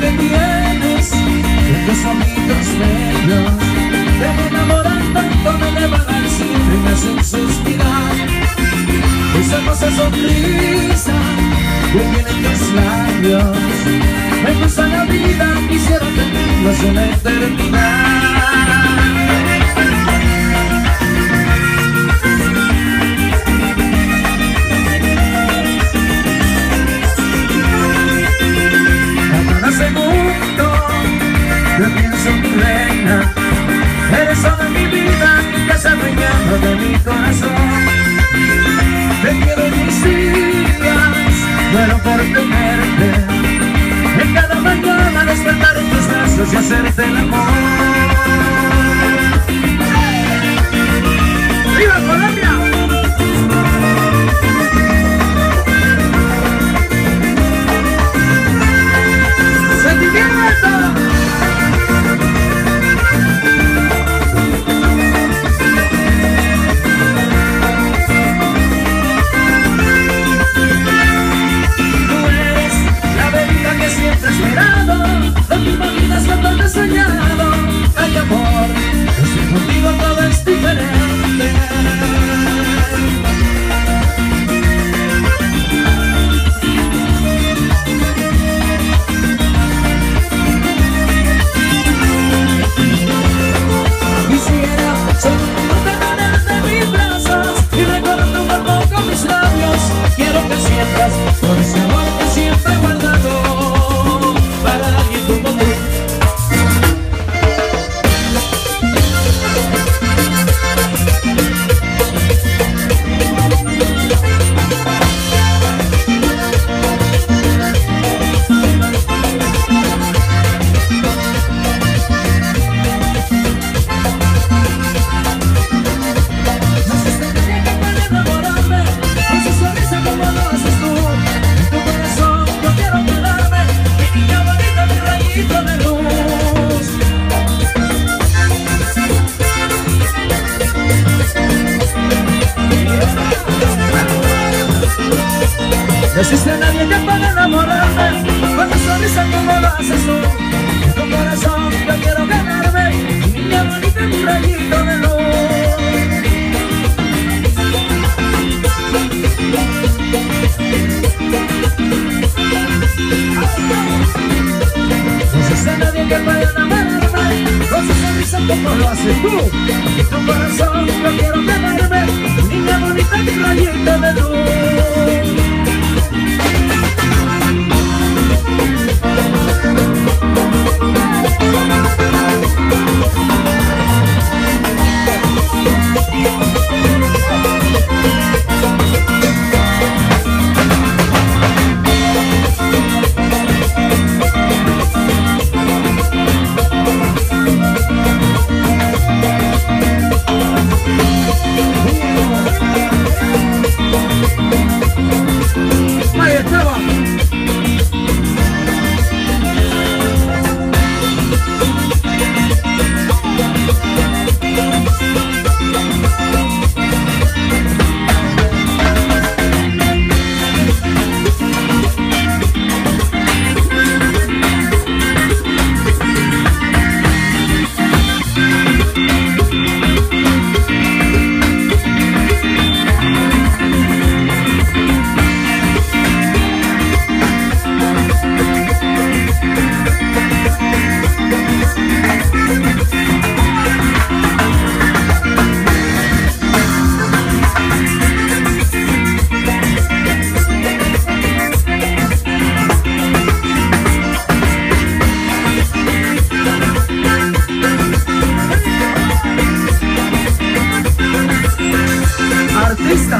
que tienes en tus ojitos bellos? Te me enamoran tanto, me elevan al cielo y me hacen suspirar. Esa hermosa sonrisa que tienen tus labios me gusta la vida, quisiera tenerlos una eternidad. Muero por tenerte. En cada mañana despertar en tus brazos y hacerte el amor No existe nadie que pueda enamorarme. Con tu sonrisa como lo haces tú tu corazón. Yo quiero ganarme Niña bonita, mi rayito de luz. No existe nadie que pueda enamorarme. Con tu sonrisa como lo haces tú tu corazón. Yo quiero ganarme Niña bonita, mi rayito artista.